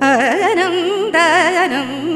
annum da ദാനം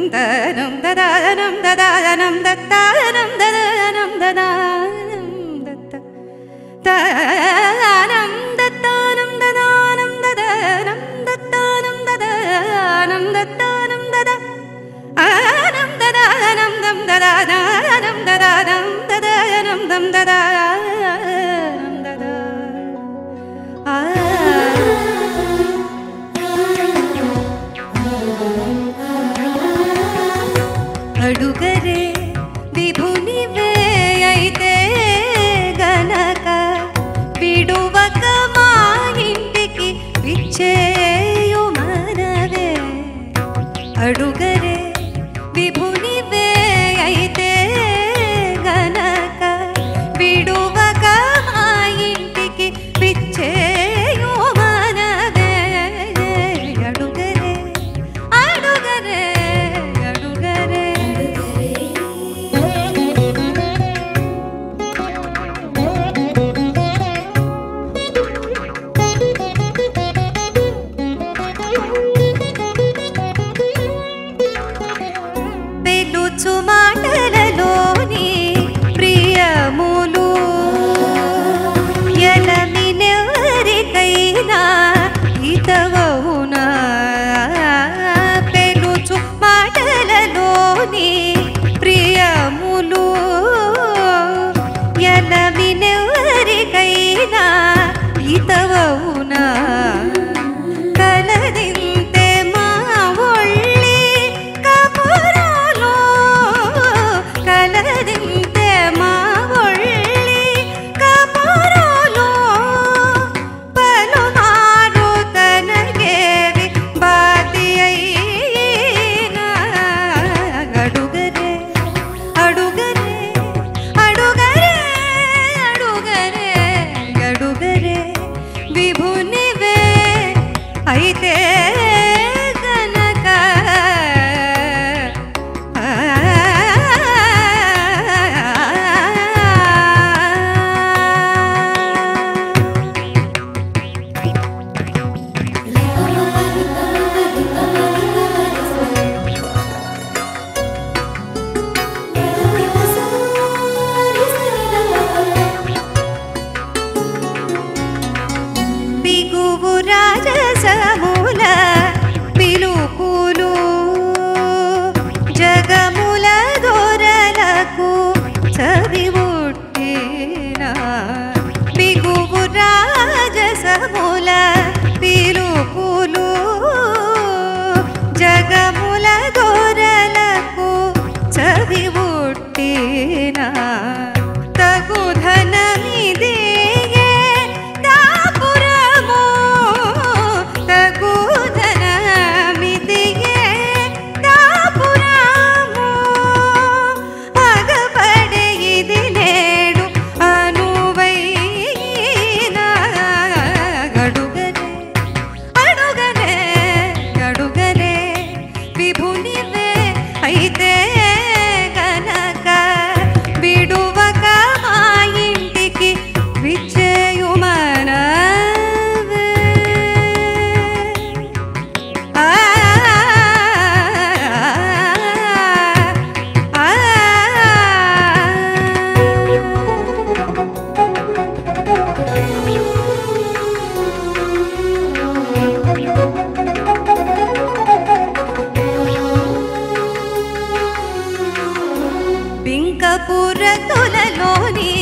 తులతులలోని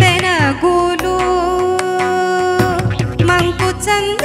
పెనగూలు మంకు చంద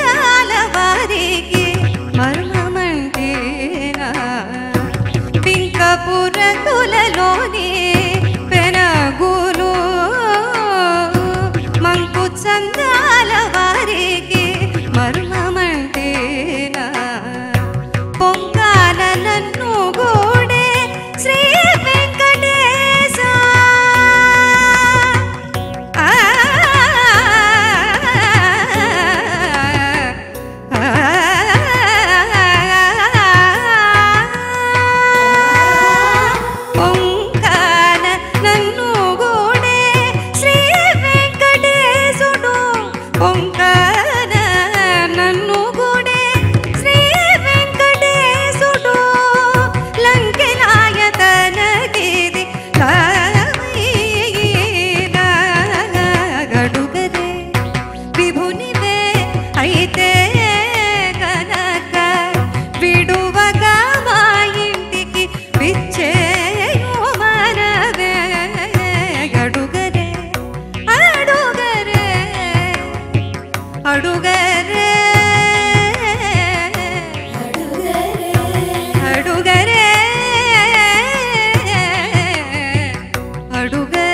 തൊടുക